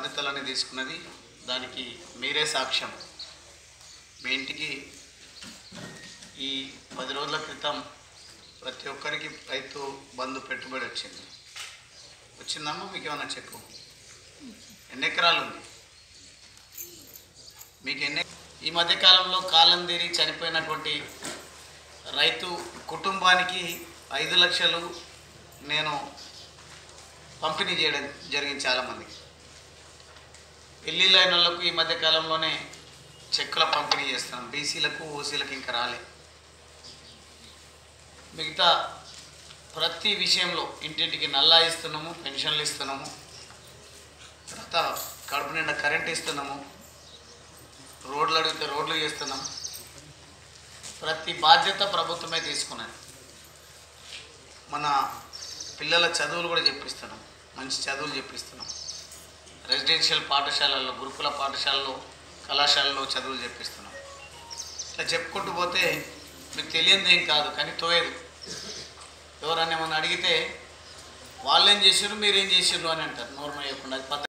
బాధ్యతలన్నీ తీసుకున్నది దానికి మీరే సాక్ష్యం. మీ ఇంటికి ఈ పది రోజుల క్రితం ప్రతి ఒక్కరికి రైతు బంధు పెట్టుబడి వచ్చింది. వచ్చిందమ్మా మీకు ఏమన్నా చెప్పు. ఎన్ని ఎకరాలు ఉంది? మీకు ఎన్ని ఈ మధ్యకాలంలో కాలం తీరి చనిపోయినటువంటి రైతు కుటుంబానికి ఐదు లక్షలు నేను పంపిణీ చేయడం జరిగింది చాలామందికి. పెళ్ళిళ్ళు అయిన వాళ్ళకు ఈ మధ్యకాలంలోనే చెక్కుల పంపిణీ చేస్తున్నాం. బీసీలకు ఓసీలకు ఇంకా రాలే. మిగతా ప్రతి విషయంలో ఇంటింటికి నల్లా ఇస్తున్నాము పెన్షన్లు ఇస్తున్నాము తర్వాత కడుపు నిండా కరెంట్ ఇస్తున్నాము రోడ్లు అడిగితే రోడ్లు చేస్తున్నాం ప్రతి బాధ్యత ప్రభుత్వమే తీసుకున్నది. మన పిల్లల చదువులు కూడా చెప్పిస్తున్నాం. మంచి చదువులు చెప్పిస్తున్నాం. రెసిడెన్షియల్ పాఠశాలల్లో గురుకుల పాఠశాలలో కళాశాలలో చదువులు చెప్పిస్తున్నాం. ఇట్లా చెప్పుకుంటూ పోతే మీకు తెలియంది ఏం కాదు కానీ తోయదు. ఎవరన్నా ఏమన్నా అడిగితే వాళ్ళేం చేసారు మీరేం చేసారు అని అంటారు. నోర్మ చేయకుండా అది పద్ధతి